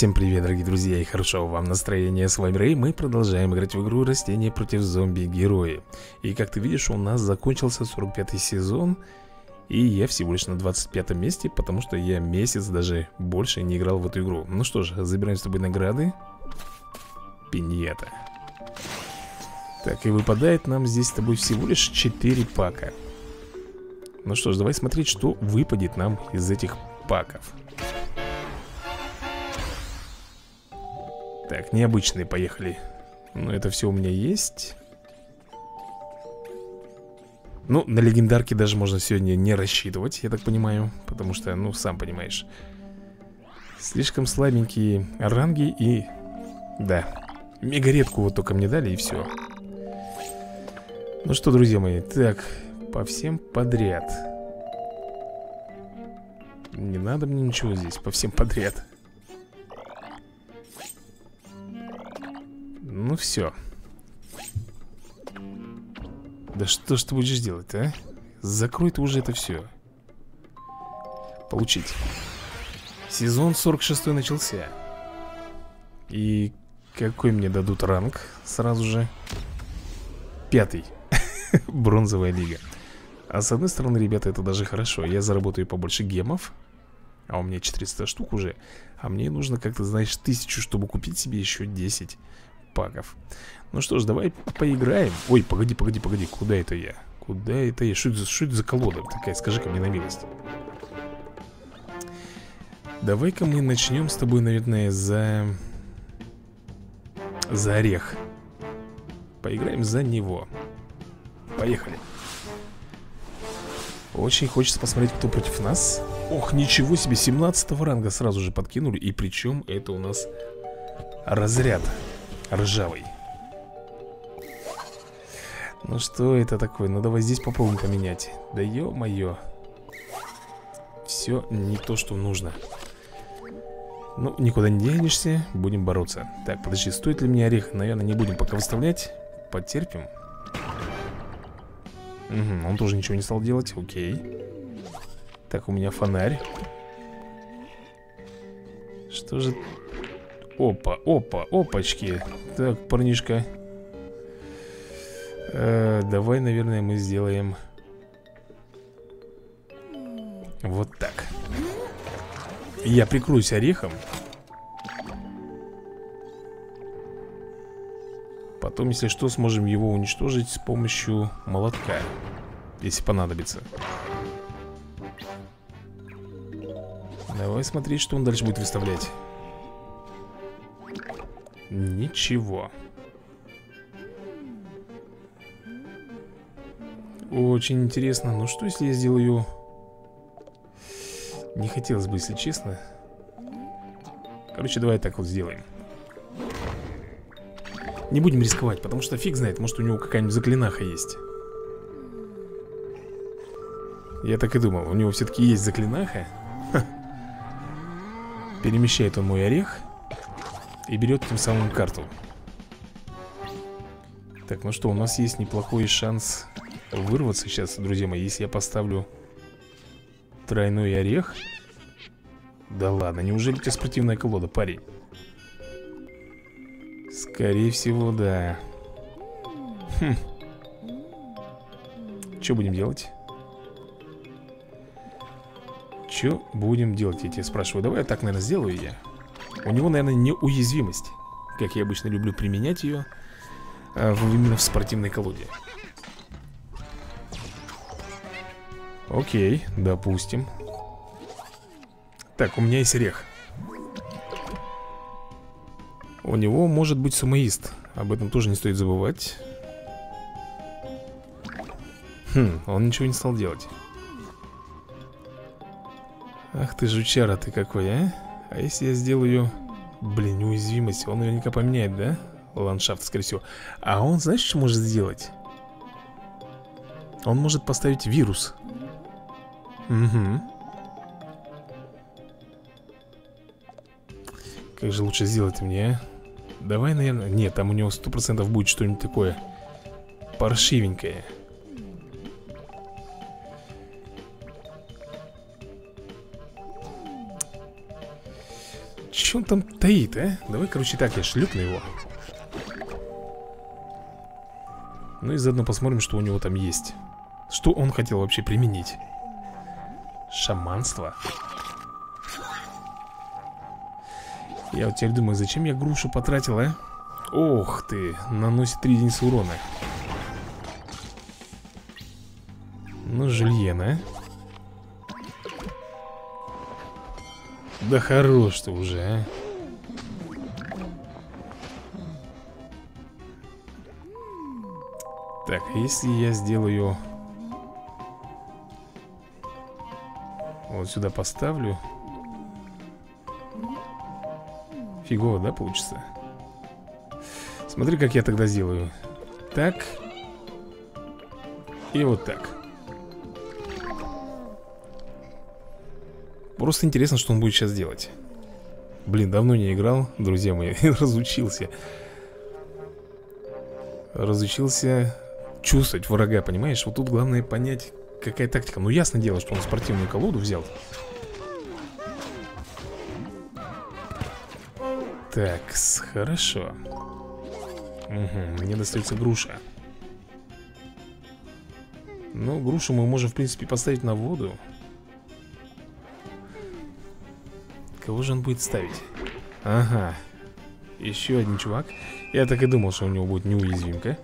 Всем привет, дорогие друзья, и хорошего вам настроения, с вами Рэй. Мы продолжаем играть в игру Растения против зомби-герои И как ты видишь, у нас закончился 45 сезон И я всего лишь на 25 месте, потому что я месяц, даже больше не играл в эту игру. Ну что ж, забираем с тобой награды. Пиньета. Так, и выпадает нам здесь с тобой всего лишь 4 пака. Ну что ж, давай смотреть, что выпадет нам из этих паков Так, необычные поехали. Но это все у меня есть. Ну, на легендарке даже можно сегодня не рассчитывать, я так понимаю Потому что, ну, сам понимаешь. Слишком слабенькие ранги и... Да, мегаредку вот только мне дали и все Ну что, друзья мои, так, по всем подряд. Не надо мне ничего здесь, по всем подряд Ну все. Да что ж ты будешь делать, а? Закрой ты уже это все. Получить. Сезон 46 начался. И какой мне дадут ранг сразу же? Пятый. Бронзовая лига. А с одной стороны, ребята, это даже хорошо. Я заработаю побольше гемов. А у меня 400 штук уже. А мне нужно как-то, знаешь, тысячу, чтобы купить себе еще 10 паков. Ну что ж, давай поиграем. Ой, погоди, погоди, погоди, куда это я? Куда это я? Что это, что это за колода такая? Скажи-ка мне на милость. Давай-ка мы начнем с тобой, наверное, за... За орех. Поиграем за него. Поехали. Очень хочется посмотреть, кто против нас. Ох, ничего себе, 17 ранга сразу же подкинули И причем это у нас разряд ржавый. Ну что это такое? Ну давай здесь попробуем поменять. Да ё-моё. Все не то, что нужно. Ну, никуда не денешься Будем бороться. Так, подожди, стоит ли мне орех? Наверное, не будем пока выставлять. Потерпим. Угу, он тоже ничего не стал делать, окей. Так, у меня фонарь. Что же Опа, опа, опачки. Так, парнишка. Э, Давай, наверное, мы сделаем Вот так. Я прикроюсь орехом. Потом, если что, сможем его уничтожить с помощью молотка Если понадобится. Давай смотреть, что он дальше будет выставлять Ничего. Очень интересно. Ну что, если я сделаю... Не хотелось бы, если честно. Короче, давай так вот сделаем. Не будем рисковать, потому что фиг знает, может у него какая-нибудь заклинаха есть. Я так и думал, у него все-таки есть заклинаха. Ха. Перемещает он мой орех. И берет тем самым карту. Так, ну что, у нас есть неплохой шанс вырваться сейчас, друзья мои. Если я поставлю тройной орех. Да ладно, неужели у тебя спортивная колода, парень? Скорее всего, да. Хм. Что будем делать? Что будем делать, я тебя спрашиваю? Давай я так, наверное, сделаю я у него, наверное, неуязвимость Как я обычно люблю применять ее а, Именно в спортивной колоде. Окей, допустим. Так, у меня есть орех. У него может быть сумоист. Об этом тоже не стоит забывать. Хм, он ничего не стал делать. Ах ты жучара ты какой, а а если я сделаю... Блин, неуязвимость Он наверняка поменяет, да? Ландшафт, скорее всего А он, знаешь, что может сделать? Он может поставить вирус Угу Как же лучше сделать мне, а? Давай, наверное... Нет, там у него сто процентов будет что-нибудь такое Паршивенькое что он там таит, а? Давай, короче, так, я шлюпну его Ну и заодно посмотрим, что у него там есть Что он хотел вообще применить Шаманство Я вот теперь думаю, зачем я грушу потратил, а? Ох ты, наносит 3 единицы урона Ну, Жульен, а? Да хорош ты уже, а. Так, а если я сделаю Вот сюда поставлю? Фигово, да, получится? Смотри, как я тогда сделаю. Так. И вот так Просто интересно, что он будет сейчас делать. Блин, давно не играл, друзья мои Разучился. Разучился чувствовать врага, понимаешь? Вот тут главное понять, какая тактика. Ну, ясно дело, что он спортивную колоду взял. Так, хорошо. Угу, мне достается груша. Ну, грушу мы можем, в принципе, поставить на воду Кого же он будет ставить? Ага Еще один чувак Я так и думал, что у него будет неуязвимка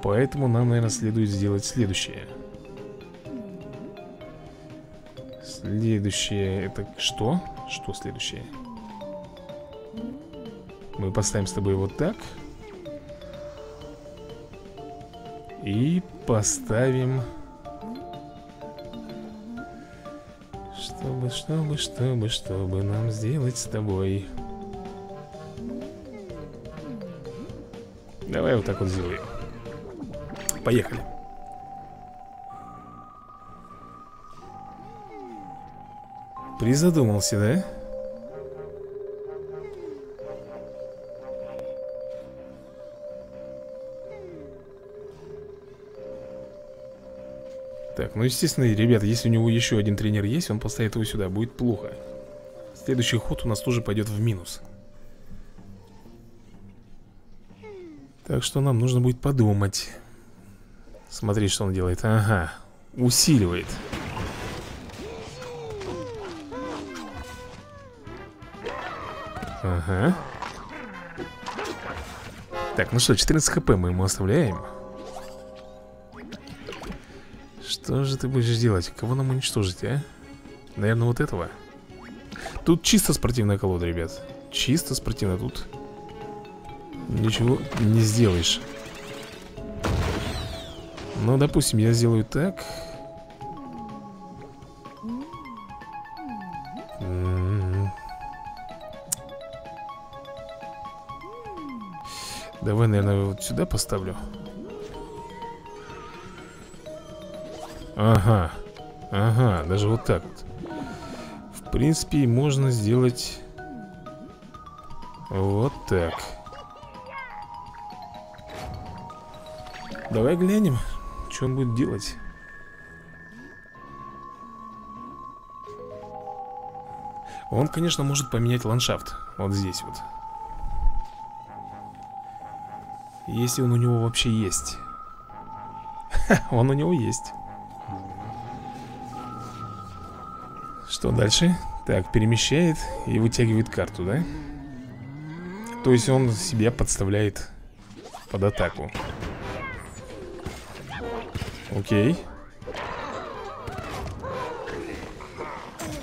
Поэтому нам, наверное, следует сделать следующее Следующее Это что? Что следующее? Мы поставим с тобой вот так И поставим Чтобы, чтобы, чтобы, нам сделать с тобой. Давай вот так вот сделаем. Поехали. Призадумался, да? Так, ну естественно, ребята, если у него еще один тренер есть, он поставит его сюда, будет плохо. Следующий ход у нас тоже пойдет в минус. Так что нам нужно будет подумать. Смотри, что он делает. Ага, усиливает. Ага. Так, ну что, 14 хп мы ему оставляем что же ты будешь делать? Кого нам уничтожить, а? Наверное, вот этого Тут чисто спортивная колода, ребят Чисто спортивная Тут ничего не сделаешь Ну, допустим, я сделаю так м-м-м. Давай, наверное, вот сюда поставлю Ага, ага, даже вот так вот. В принципе, можно сделать Вот так. Давай глянем, что он будет делать. Он, конечно, может поменять ландшафт Вот здесь вот. Если он у него вообще есть. Он у него есть Что дальше? Так, перемещает и вытягивает карту, да? То есть он себя подставляет под атаку. Окей.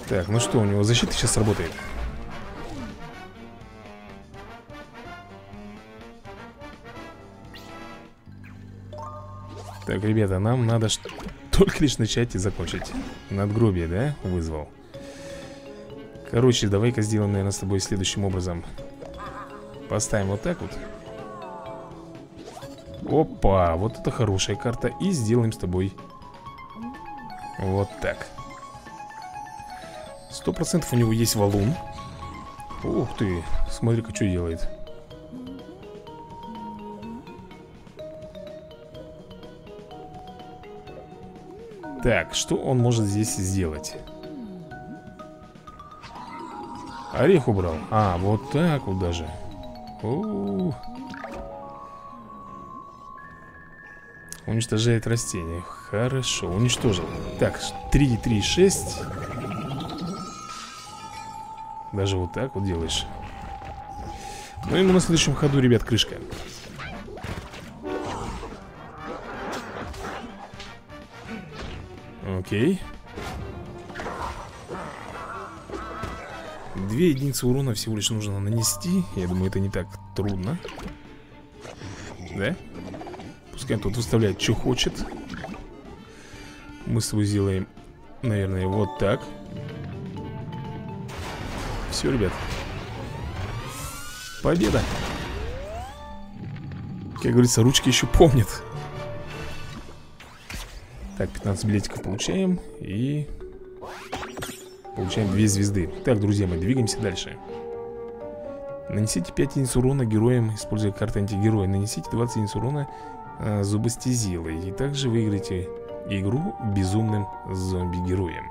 Так, ну что, у него защита сейчас работает? Так, ребята, нам надо только лишь начать и закончить. Надгробие, да, вызвал Короче, давай-ка сделаем, наверное, с тобой следующим образом. Поставим вот так вот. Опа, вот это хорошая карта. И сделаем с тобой Вот так. Сто процентов у него есть валун. Ух ты, смотри-ка, что делает. Так, что он может здесь сделать? Орех убрал А, вот так вот даже. У -у -у. Уничтожает растения Хорошо, уничтожил. Так, 3, 3, 6 Даже вот так вот делаешь. Ну ему на следующем ходу, ребят, крышка. Окей Две единицы урона всего лишь нужно нанести. Я думаю, это не так трудно. Да? Пускай тут выставляет, что хочет. Мы с тобой сделаем, наверное, вот так. Все, ребят. Победа! Как говорится, ручки еще помнят. Так, 15 билетиков получаем И Получаем две звезды. Так, друзья, мы двигаемся дальше. Нанесите 5 единиц урона героям, используя карты антигероя. Нанесите 20 единиц урона э, зубостезилой. И также выиграете игру безумным зомби-героем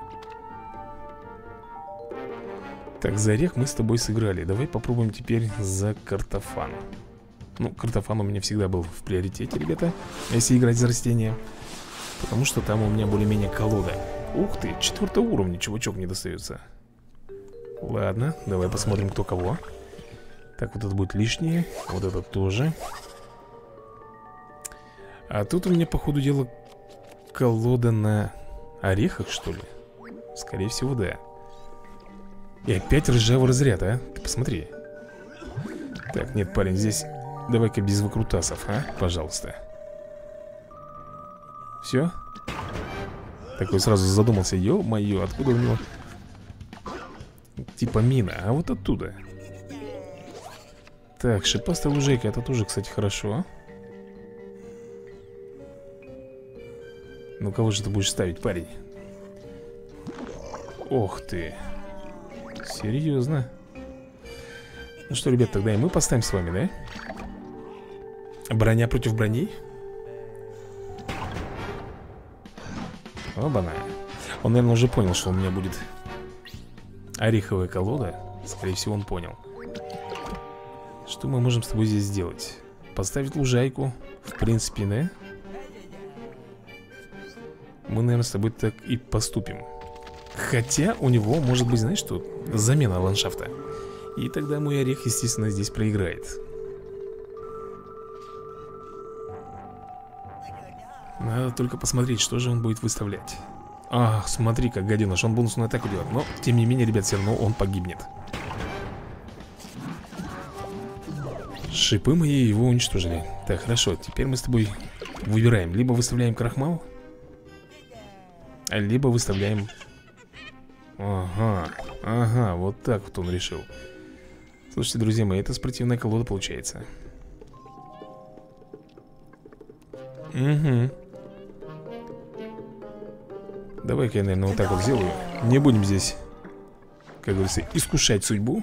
Так, за орех мы с тобой сыграли. Давай попробуем теперь за картофан. Ну, картофан у меня всегда был в приоритете, ребята Если играть за растения Потому что там у меня более-менее колода Ух ты, четвертого уровня чувачок мне достается Ладно, давай посмотрим, кто кого Так, вот это будет лишнее Вот это тоже А тут у меня, по ходу дела, колода на орехах, что ли? Скорее всего, да И опять ржавый разряд, а? Ты посмотри Так, нет, парень, здесь Давай-ка без выкрутасов, а? Пожалуйста Все? Такой сразу задумался, ё-моё, откуда у него Типа мина, а вот оттуда Так, шипастая лужейка, это тоже, кстати, хорошо Ну кого же ты будешь ставить, парень? Ох ты Серьезно Ну что, ребят, тогда и мы поставим с вами, да? Броня против брони? Оба-на. Он, наверное, уже понял, что у меня будет ореховая колода. Скорее всего, он понял. Что мы можем с тобой здесь сделать? Поставить лужайку. В принципе, да? Мы, наверное, с тобой так и поступим. Хотя у него может быть, знаешь что? Замена ландшафта. И тогда мой орех, естественно, здесь проиграет. Надо только посмотреть, что же он будет выставлять. Ах, смотри, как гаденыш, он бонусную атаку делает. Но, тем не менее, ребят, все равно он погибнет. Шипы мы его уничтожили. Так, хорошо, теперь мы с тобой выбираем. Либо выставляем крахмал Либо выставляем Ага, ага, вот так вот он решил. Слушайте, друзья мои, это спортивная колода получается. Угу Давай-ка я, наверное, вот так вот сделаю. Не будем здесь, как говорится, искушать судьбу.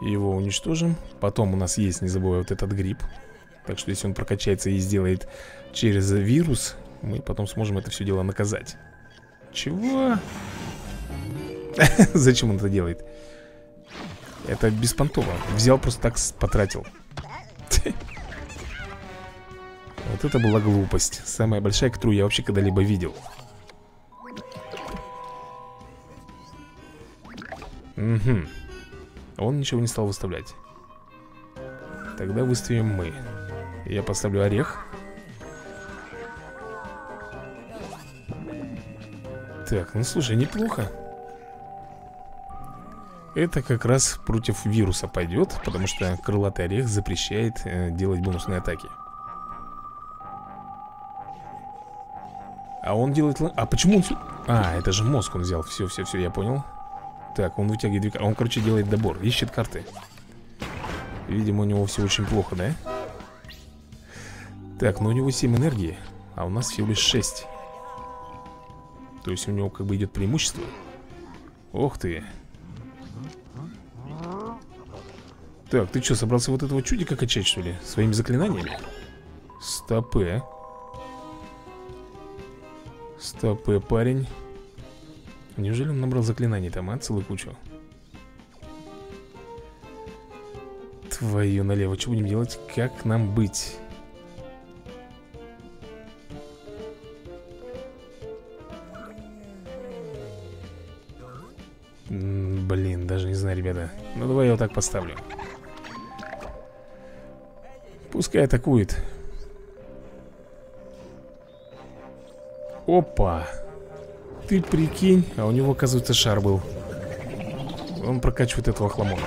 Его уничтожим. Потом у нас есть, не забывай, вот этот гриб. Так что если он прокачается и сделает через вирус Мы потом сможем это все дело наказать. Чего? Зачем он это делает? Это беспонтово Взял просто так потратил Вот это была глупость. Самая большая, которую я вообще когда-либо видел. Угу Он ничего не стал выставлять. Тогда выставим мы. Я поставлю орех. Так, ну слушай, неплохо. Это как раз против вируса пойдет Потому что крылатый орех запрещает э, делать бонусные атаки А он делает... А почему он... А, это же мозг он взял. Все, все, все, я понял. Так, он вытягивает карты. Он, короче, делает добор. Ищет карты. Видимо, у него все очень плохо, да? Так, но у него 7 энергии. А у нас всего лишь 6. То есть у него как бы идет преимущество. Ох ты. Так, ты что, собрался вот этого чудика качать, что ли? Своими заклинаниями? Стопы, 100 АП парень Неужели он набрал заклинаний там, а? Целую кучу Твою налево, что будем делать? Как нам быть? Блин, даже не знаю, ребята Ну давай я вот так поставлю Пускай атакует Опа. Ты прикинь, а у него, оказывается, шар был. Он прокачивает этого хламона.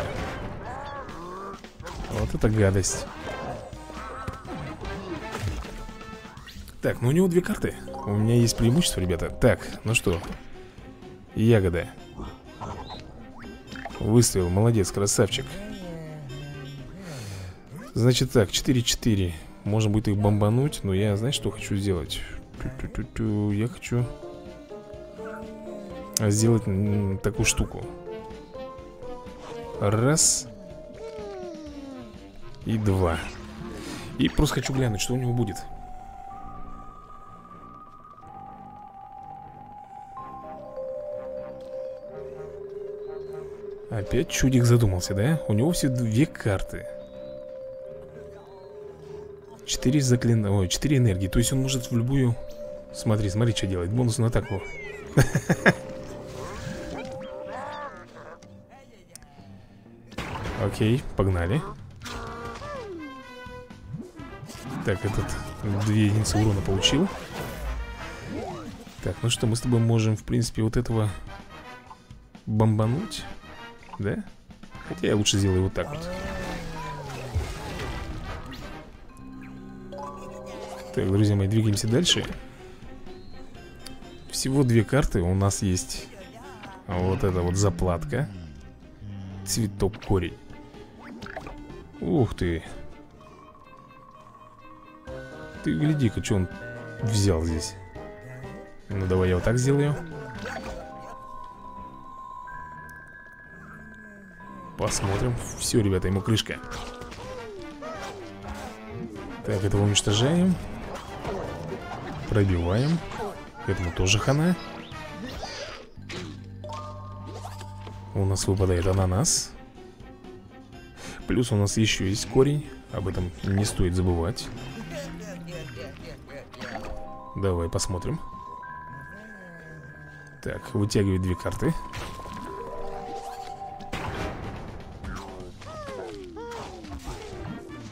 Вот это гадость. Так, ну у него две карты. У меня есть преимущество, ребята. Так, ну что? Ягода Выставил, молодец, красавчик. Значит так, 4-4 Можно будет их бомбануть Но я, знаешь, что хочу сделать? Я хочу Сделать такую штуку. Раз. И два. И просто хочу глянуть, что у него будет. Опять чудик задумался, да? У него все две карты. Четыре заклина... Ой, четыре энергии. То есть он может в любую... Смотри, смотри, что делает. Бонусную атаку. Окей, погнали. Так, этот две единицы урона получил. Так, ну что, мы с тобой можем, в принципе, вот этого бомбануть да? Хотя я лучше сделаю вот так вот. Так, друзья мои, двигаемся дальше Всего две карты. У нас есть Вот это вот заплатка. Цветок корень. Ух ты. Ты гляди-ка, что он взял здесь. Ну давай я вот так сделаю. Посмотрим. Все, ребята, ему крышка. Так, этого уничтожаем. Пробиваем Этому тоже хана. У нас выпадает ананас. Плюс у нас еще есть корень. Об этом не стоит забывать. Давай посмотрим. Так, вытягивает две карты.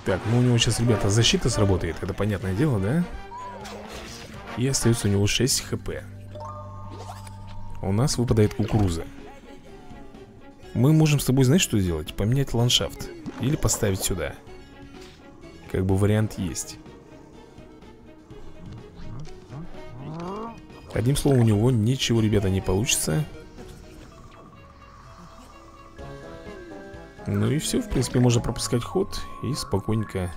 Так, ну у него сейчас, ребята, защита сработает Это понятное дело, да? И остается у него 6 хп. У нас выпадает кукуруза. Мы можем с тобой, знаешь, что сделать? Поменять ландшафт. Или поставить сюда. Как бы вариант есть. Одним словом, у него ничего, ребята, не получится. Ну и все, в принципе, можно пропускать ход и спокойненько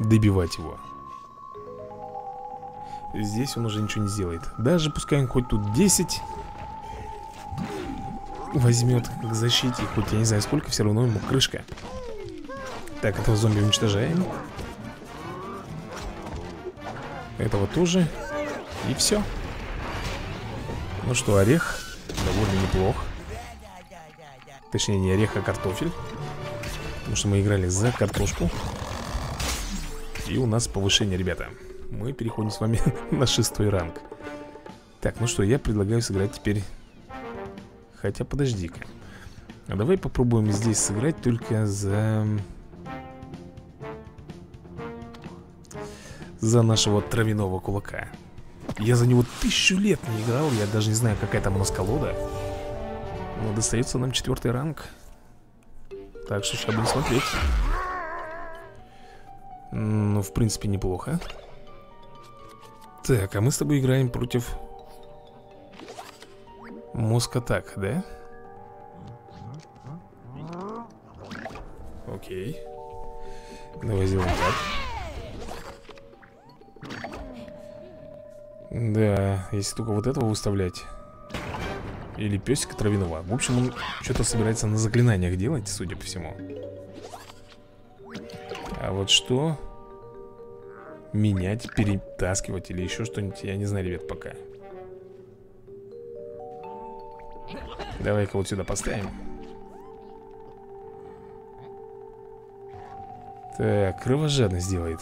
добивать его. Здесь он уже ничего не сделает. Даже пускай он хоть тут 10 возьмет к защите, хоть я не знаю сколько, все равно ему крышка. Так, этого зомби уничтожаем. Этого тоже. И все. Ну что, орех довольно неплох. Точнее, не орех, а картофель Потому что мы играли за картошку И у нас повышение, ребята Мы переходим с вами на шестой ранг Так, ну что, я предлагаю сыграть теперь Хотя, подожди-ка а давай попробуем здесь сыграть только за... За нашего травяного кулака Я за него тысячу лет не играл Я даже не знаю, какая там у нас колода но достается нам четвертый ранг. Так что сейчас будем смотреть. Ну, в принципе, неплохо. Так, а мы с тобой играем против Мозг атак, да? Окей. Давай сделаем так. Да, если только вот этого выставлять или песика травяного В общем, он что-то собирается на заклинаниях делать, судя по всему А вот что менять, перетаскивать или еще что-нибудь. Я не знаю, ребят, пока. Давай-ка вот сюда поставим. Так, кровожадность делает.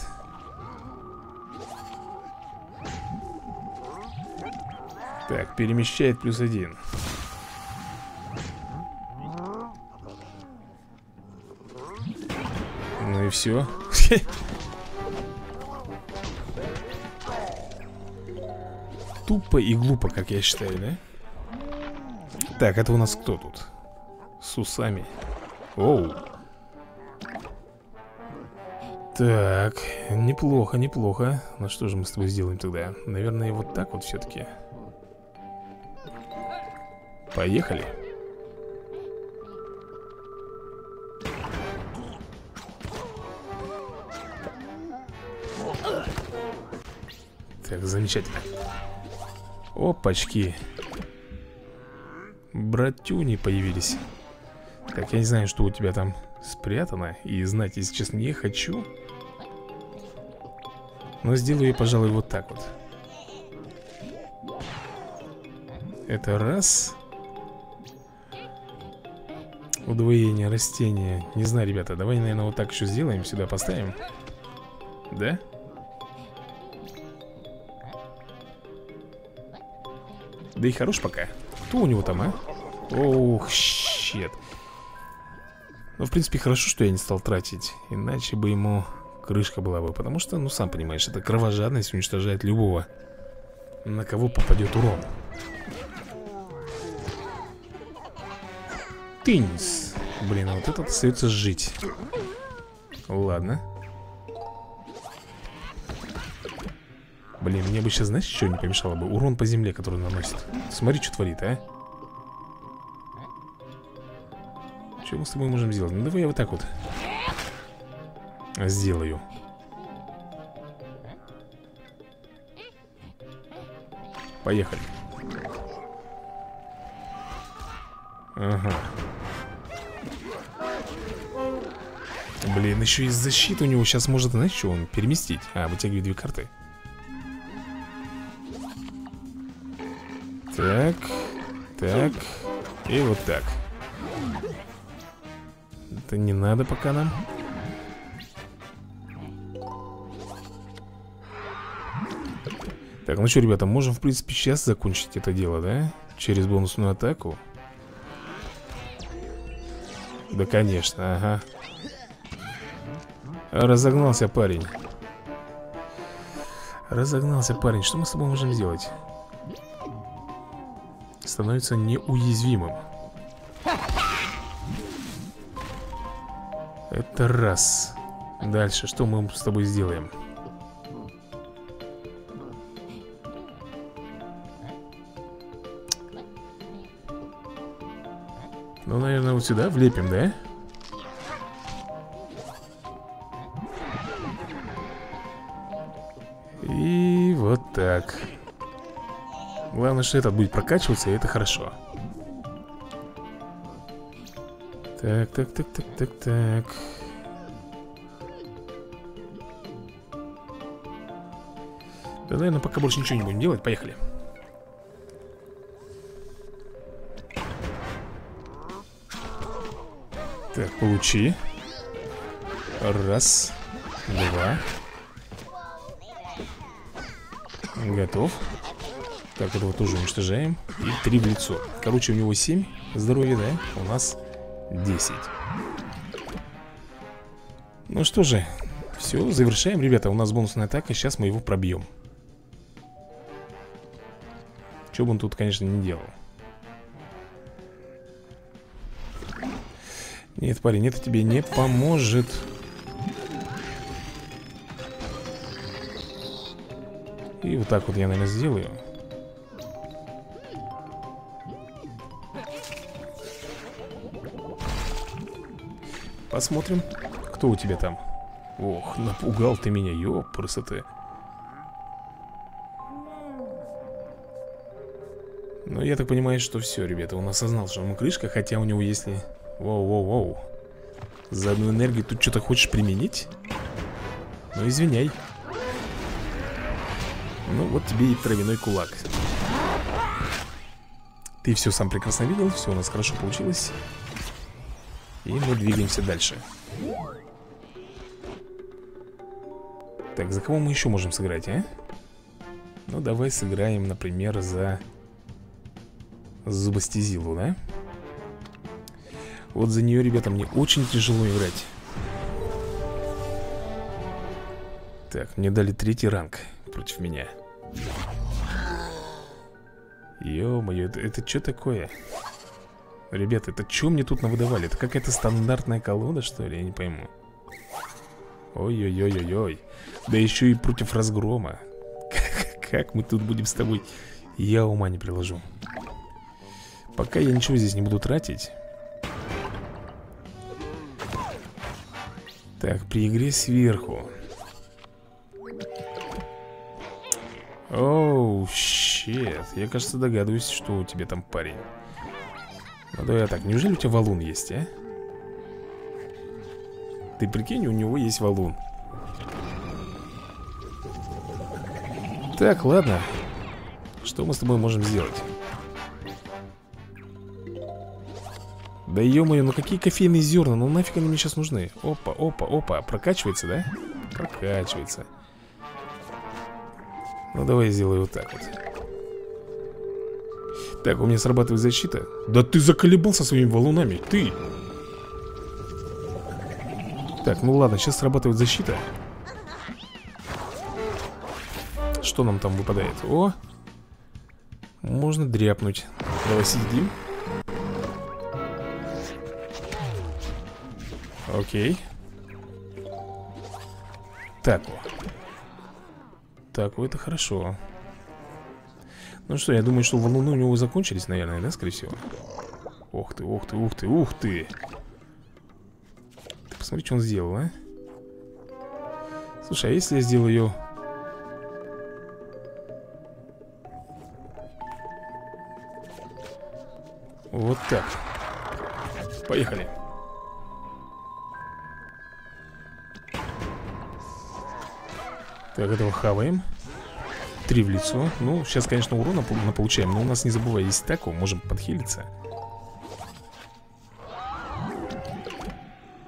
Так, перемещает плюс один. Ну и все. Тупо и глупо, как я считаю, да? Так, это у нас кто тут? С усами. Оу. Так, неплохо, неплохо. Ну что же мы с тобой сделаем тогда? Наверное, вот так вот все-таки. Поехали. Так, замечательно. Опачки. Братюни появились. Так, я не знаю, что у тебя там спрятано. И знать, если честно, не хочу. Но сделаю я, пожалуй, вот так вот. Это раз. Удвоение растения. Не знаю, ребята, давай, наверное, вот так еще сделаем. Сюда поставим. Да? Да и хорош пока. Кто у него там, а? Ох, щет. Ну, в принципе, хорошо, что я не стал тратить. Иначе бы ему крышка была бы. Потому что, ну, сам понимаешь, это кровожадность уничтожает любого, на кого попадет урон. Тынс. Блин, а вот этот остается жить. Ладно. Блин, мне бы сейчас, знаешь, что не помешало бы? Урон по земле, который наносит. Смотри, что творит, а. Что мы с тобой можем сделать? Ну, давай я вот так вот сделаю. Поехали. Ага. Блин, еще и защита у него сейчас может, знаешь, что он переместить? А, вытягивает две карты. Так, так и вот так. Это не надо пока нам. Так, ну что, ребята, можем, в принципе, сейчас закончить это дело, да? Через бонусную атаку. Да, конечно, ага. Разогнался парень. Разогнался парень. Что мы с тобой можем сделать? Становится неуязвимым. Это раз. Дальше, что мы с тобой сделаем? Ну, наверное, вот сюда влепим, да? И вот так. Главное, что этот будет прокачиваться, и это хорошо. Так, так, так, так, так, так. Да, наверное, пока больше ничего не будем делать. Поехали. Так, получи. Раз, два. Готов. Так, этого тоже уничтожаем. И три в лицо. Короче, у него 7 здоровья, да? У нас 10. Ну что же, все, завершаем, ребята. У нас бонусная атака. Сейчас мы его пробьем. Что бы он тут, конечно, не делал. Нет, парень, это тебе не поможет. И вот так вот я, наверное, сделаю. Посмотрим, кто у тебя там. Ох, напугал ты меня, ёпрсы ты. Ну, я так понимаю, что все, ребята, он осознал, что ему крышка, хотя у него если Воу-воу-воу. За одну энергию тут что-то хочешь применить? Ну, извиняй. Ну, вот тебе и травяной кулак Ты все сам прекрасно видел Все у нас хорошо получилось И мы двигаемся дальше Так, за кого мы еще можем сыграть, а? Ну, давай сыграем, например, за Зубастизилу, да? Вот за нее, ребята, мне очень тяжело играть Так, мне дали третий ранг против меня Ё-моё, это, это что такое? Ребята, это что мне тут навыдавали? Это какая-то стандартная колода, что ли? Я не пойму. Ой-ой-ой-ой-ой. Да еще и против разгрома. Как мы тут будем с тобой? Я ума не приложу. Пока я ничего здесь не буду тратить. Так, при игре сверху. Оу, щет Я, кажется, догадываюсь, что у тебя там парень Ну давай так, неужели у тебя валун есть, а? Ты прикинь, у него есть валун Так, ладно Что мы с тобой можем сделать? Да ё-моё, ну какие кофейные зерна? Ну нафиг они мне сейчас нужны? Опа, опа, опа, прокачивается, да? Прокачивается Ну давай я сделаю вот так вот Так, у меня срабатывает защита. Да ты заколебался своими валунами, ты! Так, ну ладно, сейчас срабатывает защита. Что нам там выпадает? О! Можно дряпнуть. Давай сидим. Окей. Так. Так, это хорошо Ну что, я думаю, что волны у него закончились, наверное, да, скорее всего? Ух ты, ух ты, ух ты, ух ты! Посмотри, что он сделал, а? Слушай, а если я сделаю ее Вот так. Поехали. Так, этого хаваем Три в лицо. Ну, сейчас, конечно, урона получаем Но у нас, не забывай, есть тако Можем подхилиться.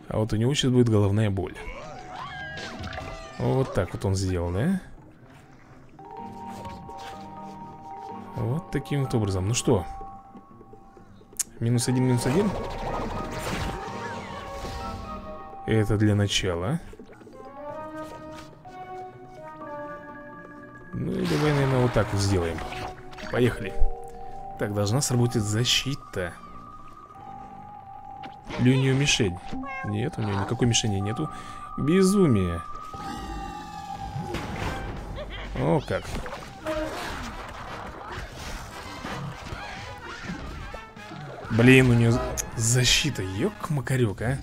А вот у него сейчас будет головная боль. Вот так вот он сделал, да? Вот таким вот образом. Ну что? Минус один, минус один. Это для начала вот сделаем. Поехали. Так, должна сработать защита. Или у нее мишень? Нет, у нее никакой мишени нету. Безумие. О, как. Блин, у нее защита Ёк-макарёк, а.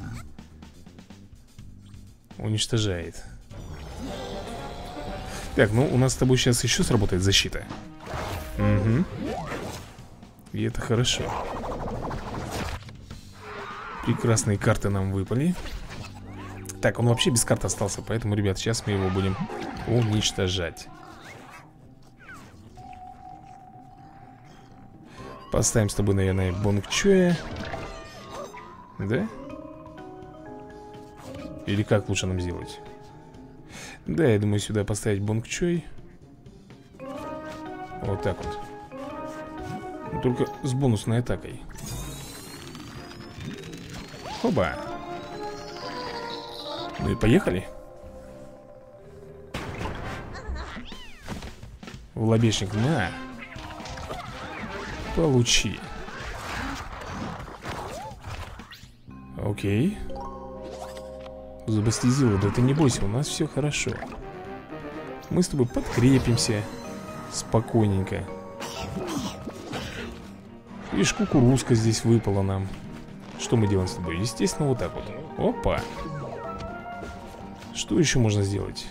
Уничтожает Так, ну у нас с тобой сейчас еще сработает защита. Угу И это хорошо. Прекрасные карты нам выпали. Так, он вообще без карт остался Поэтому, ребят, сейчас мы его будем уничтожать. Поставим с тобой, наверное, Бонгчоя Да? Или как лучше нам сделать? Да, я думаю, сюда поставить Бонгчой Вот так вот Только с бонусной атакой Хоба. Ну и поехали. В лобешник, на. Получи. Окей. Забастизила, да ты не бойся, у нас все хорошо. Мы с тобой подкрепимся. Спокойненько. Видишь, кукурузка здесь выпала нам. Что мы делаем с тобой? Естественно, вот так вот Опа Что еще можно сделать?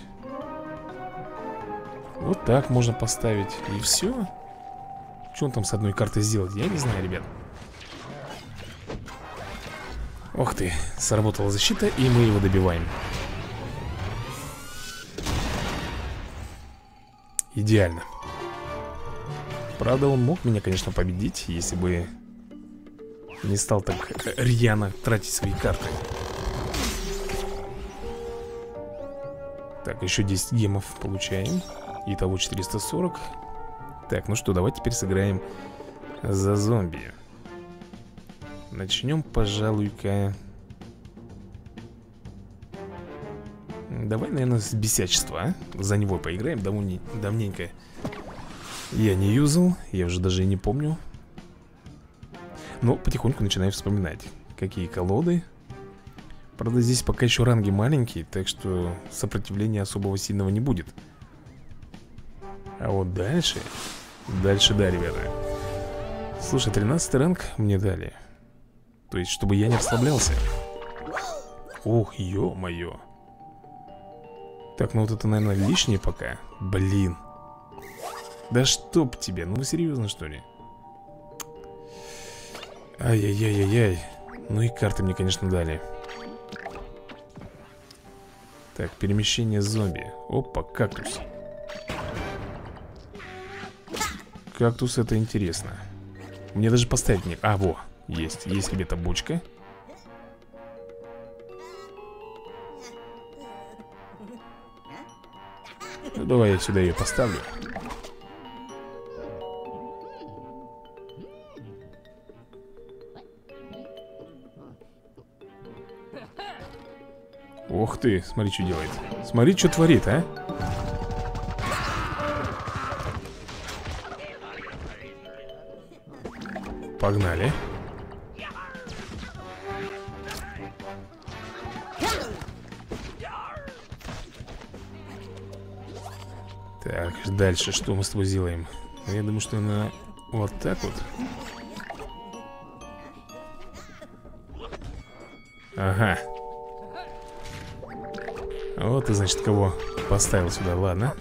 Вот так можно поставить И все Что он там с одной картой сделать? Я не знаю, ребят Ох ты, сработала защита И мы его добиваем. Идеально. Правда, он мог меня, конечно, победить Если бы не стал так рьяно тратить свои карты. Так, еще 10 гемов получаем. Итого 440 Так, ну что, давай теперь сыграем за зомби Начнем, пожалуй-ка. Давай, наверное, с бесячества, а? За него поиграем, давно, давненько. Я не юзал, я уже даже и не помню. Но потихоньку начинаю вспоминать Какие колоды. Правда, здесь пока еще ранги маленькие Так что сопротивления особого сильного не будет. А вот дальше Дальше да, ребята. Слушай, 13 ранг мне дали То есть, чтобы я не расслаблялся. Ох, ё-моё. Так, ну вот это, наверное, лишнее пока. Блин. Да чтоб тебе, ну вы серьезно что ли? Ай-яй-яй-яй-яй. Ну и карты мне, конечно, дали. Так, перемещение зомби. Опа, кактус. Кактус это интересно. Мне даже поставить не... А, во, есть, есть где-то бочка. Ну давай я сюда ее поставлю. Ох ты, смотри, что делает. Смотри, что творит, а. Погнали дальше что мы с тобой сделаем? Я думаю, что она вот так вот. Ага. Вот и значит кого поставил сюда, ладно.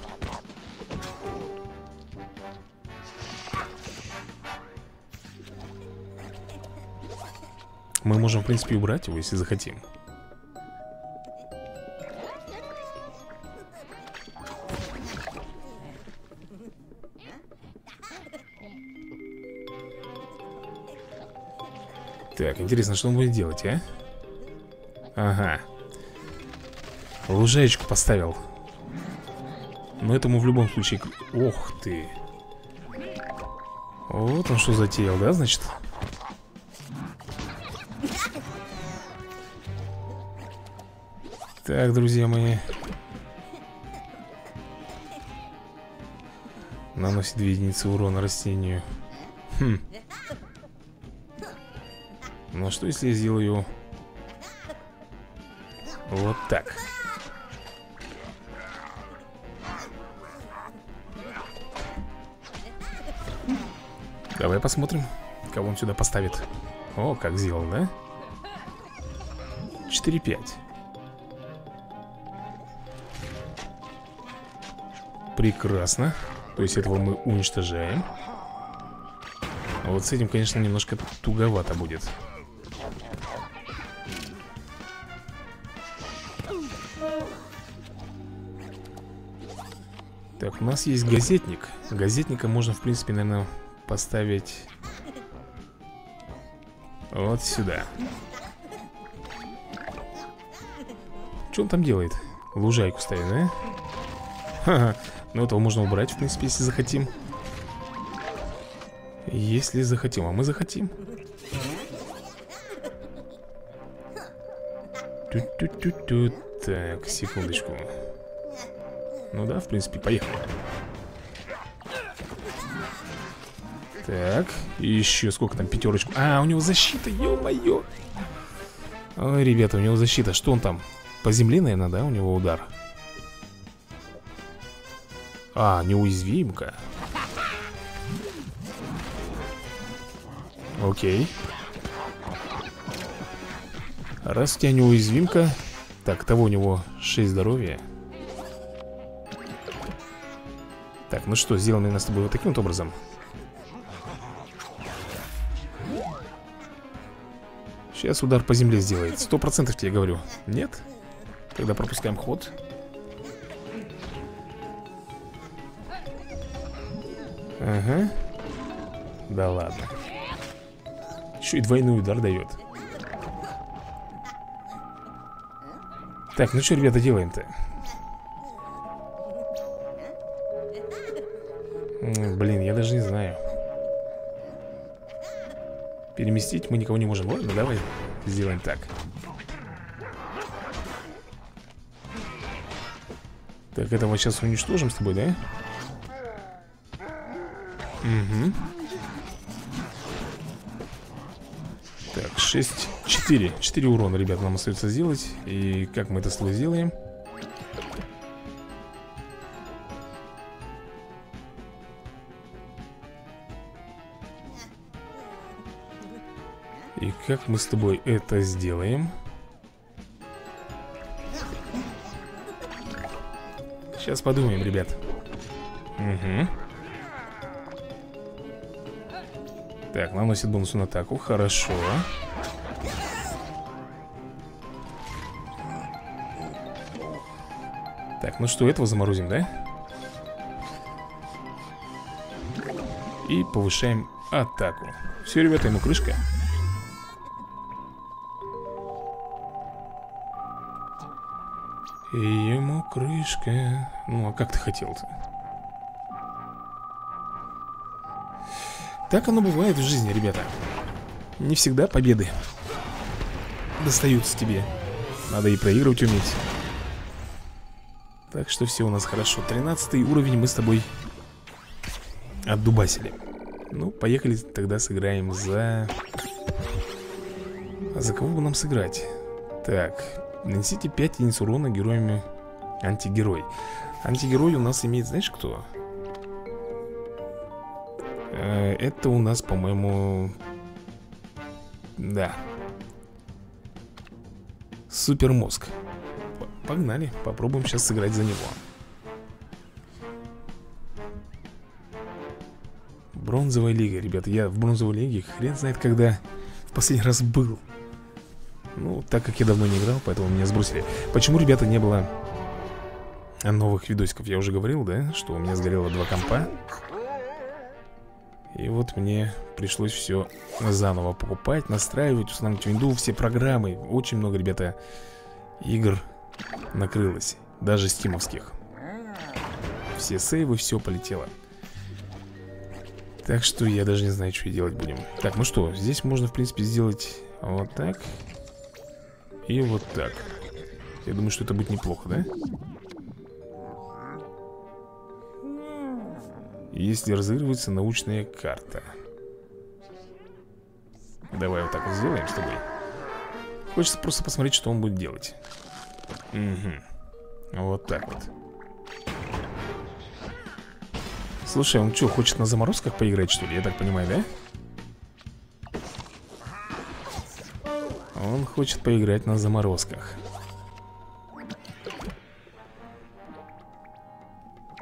Мы можем, в принципе, убрать его, если захотим Так, интересно, что он будет делать, а? Ага. Лужаечку поставил. Но этому в любом случае... Ох ты. Вот он что затеял, да, значит? Так, друзья мои. Наносит 2 единицы урона растению. Хм Ну а что если я сделаю Вот так? Давай посмотрим, кого он сюда поставит. О, как сделал, да? 4-5 Прекрасно. То есть этого мы уничтожаем. А Вот с этим, конечно, немножко туговато будет У нас есть газетник. Газетника можно, в принципе, наверное, поставить Вот сюда. Что он там делает? Лужайку ставит, да? Ха-ха. Ну этого можно убрать, в принципе, если захотим. Если захотим, а мы захотим. Ту-ту-ту-ту. Так, секундочку Ну да, в принципе, поехали. Так, еще сколько там, пятерочку. А, у него защита, ё-моё. Ой, ребята, у него защита. Что он там? По земле, наверное, да, у него удар? А, неуязвимка. Окей. Раз у тебя неуязвимка Так, того у него 6 здоровья ну что, сделаем, наверное, с тобой вот таким вот образом Сейчас удар по земле сделает Сто процентов тебе говорю Нет? Тогда пропускаем ход Ага. Да ладно. Еще и двойной удар дает. Так, ну что, ребята, делаем-то? Блин, я даже не знаю. Переместить мы никого не можем. Ладно, давай сделаем так. Так, этого сейчас уничтожим с тобой, да? Угу. Так, 6, 4 4 урона, ребят, нам остается сделать И как мы это с тобой сделаем? Как мы с тобой это сделаем? Сейчас подумаем, ребят. Угу Так, наносит на атаку, хорошо. Так, ну что, этого заморозим, да? И повышаем атаку. Все, ребята, ему крышка крышка. Ну, а как ты хотел-то? Так оно бывает в жизни, ребята. Не всегда победы Достаются тебе. Надо и проигрывать уметь Так что все у нас хорошо. 13 уровень мы с тобой Отдубасили. Ну, поехали тогда сыграем за... А за кого бы нам сыграть? Так, Нанесите 5 единиц урона героями антигерой. Антигерой у нас имеет, знаешь кто? Э, это у нас, по-моему... Да. Супермозг. Погнали, попробуем сейчас сыграть за него. Бронзовая лига, ребята. Я в бронзовой лиге хрен знает когда В последний раз был. Ну, так как я давно не играл, поэтому меня сбросили. Почему, ребята, не было новых видосиков? Я уже говорил, да, что у меня сгорело два компа. И вот мне пришлось все заново покупать, настраивать, устанавливать винду, все программы Очень много, ребята, игр накрылось Даже стимовских. Все сейвы, все полетело. Так что я даже не знаю, что делать будем. Так, ну что, здесь можно, в принципе, сделать вот так. И вот так. Я думаю, что это будет неплохо, да? Если разыгрывается научная карта. Давай вот так вот сделаем с тобой Хочется просто посмотреть, что он будет делать. Угу Вот так вот. Слушай, он что, хочет на заморозках поиграть, что ли? Я так понимаю, да? Он хочет поиграть на заморозках.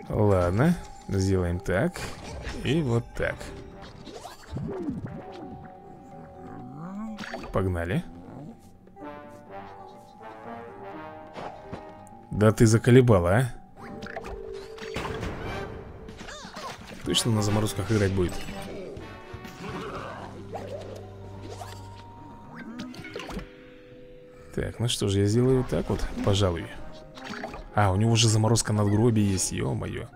Ладно, сделаем так. И вот так. Погнали. Да ты заколебала, а? Точно на заморозках играть будет? Так, ну что же, я сделаю вот так вот, пожалуй. А, у него уже заморозка надгробия есть, ё-моё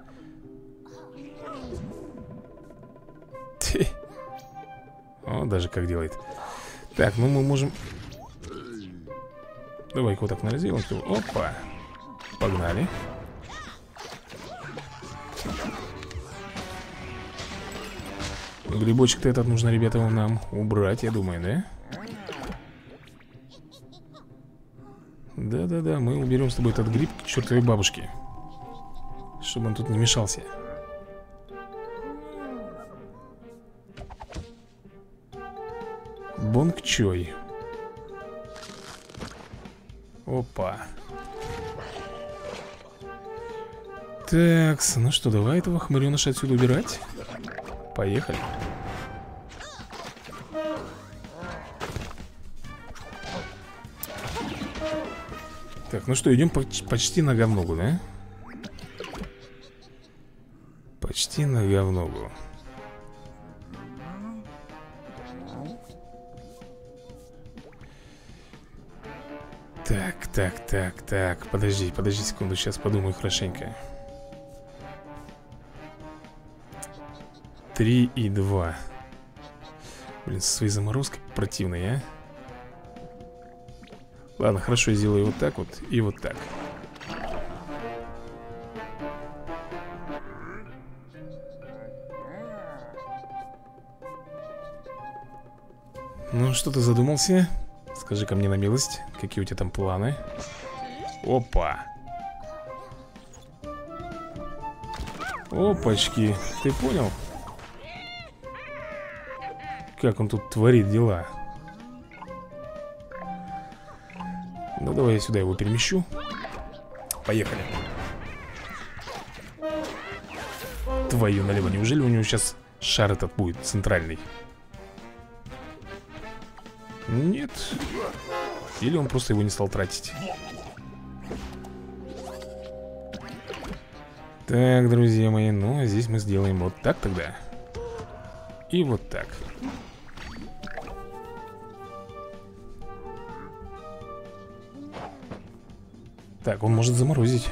даже как делает. Так, ну мы можем. Давай-ка вот так, наверное, Опа. Погнали. Грибочек-то этот нужно, ребята, нам убрать, я думаю, да? Да-да-да, мы уберем с тобой этот гриб к чертовой бабушке Чтобы он тут не мешался Бонгчой Опа. Так, ну что, давай этого хмыреныша отсюда убирать. Поехали. Так, ну что, идем почти на говногу, да? Почти на говногу. Так, так, так, так. Подожди, подожди секунду, сейчас подумаю хорошенько. Три и два. Блин, со своей заморозкой противной, а? Ладно, хорошо, я сделаю вот так вот и вот так. Ну, что ты задумался? Скажи ко мне на милость, какие у тебя там планы? Опа! Опачки, ты понял? Как он тут творит дела? Ну, давай я сюда его перемещу. Поехали. Твою налево. Неужели у него сейчас шар этот будет центральный? Нет. Или он просто его не стал тратить. Так, друзья мои, ну а здесь мы сделаем вот так тогда. И вот так. Так, он может заморозить.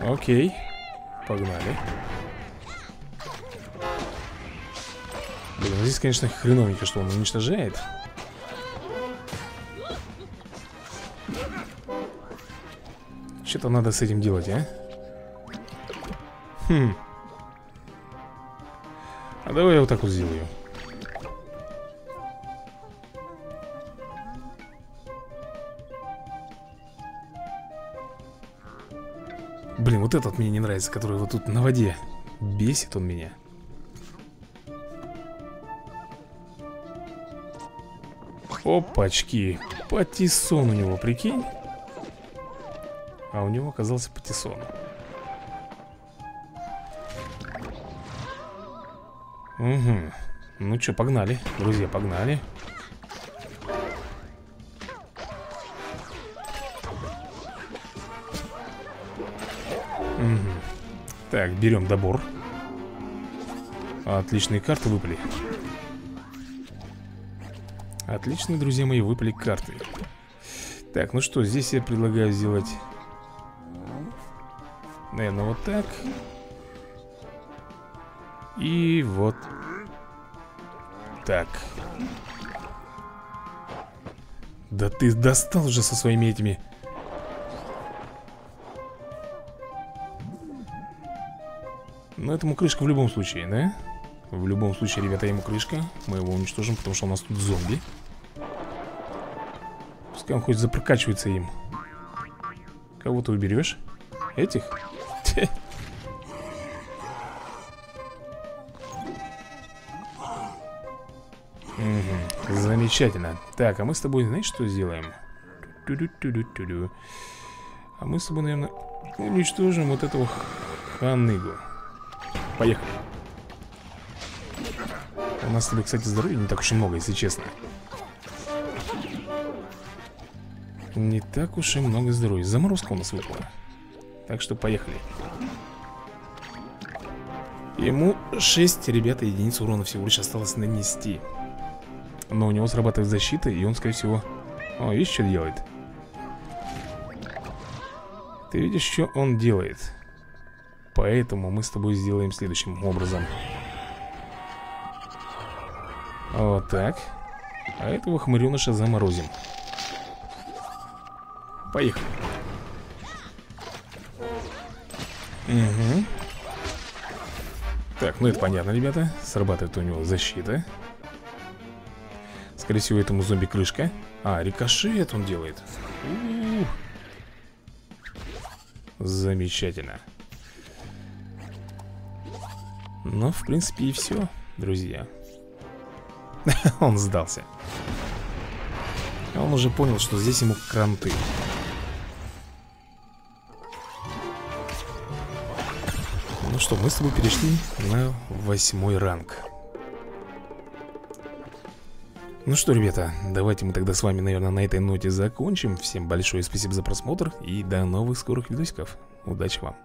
Окей. Погнали. Ну здесь, конечно, хреновенько, что он уничтожает. Что-то надо с этим делать, а? Хм. А давай я вот так вот сделаю. Блин, вот этот мне не нравится, который вот тут на воде. Бесит он меня. Опачки. Патиссон у него, прикинь. А у него оказался патиссон. Угу. Ну что, погнали. Друзья, погнали. Угу. Так, берем добор. Отличные карты выпали. Отлично, друзья мои, выпали карты. Так, ну что, здесь я предлагаю сделать Наверное, вот так. И вот Так. Да ты достал уже со своими этими. Ну, этому крышка в любом случае, да? В любом случае, ребята, ему крышка. Мы его уничтожим, потому что у нас тут зомби Пускай он хоть запрокачивается им. Кого ты уберешь? Этих? Замечательно. Так, а мы с тобой, знаешь, что сделаем? А мы с тобой, наверное, уничтожим вот этого ханыгу Поехали. У нас с тобой, кстати, здоровья не так уж и много, если честно Не так уж и много здоровья. Заморозка у нас выпала. Так что поехали. Ему 6, ребята, единиц урона всего лишь осталось нанести. Но у него срабатывает защита И он, скорее всего... О, видишь, что делает? Ты видишь, что он делает? Поэтому мы с тобой сделаем следующим образом. Вот так. А этого хмыреныша заморозим Поехали. Угу. Так, ну это понятно, ребята. Срабатывает у него защита. Скорее всего, этому зомби крышка. А, рикошет он делает. У. Замечательно. Ну, в принципе, и все, друзья. он сдался. Он уже понял, что здесь ему кранты. Что, мы с тобой перешли на восьмой ранг. Ну что, ребята, давайте мы тогда с вами, наверное, на этой ноте закончим. Всем большое спасибо за просмотр и до новых скорых видосиков. Удачи вам!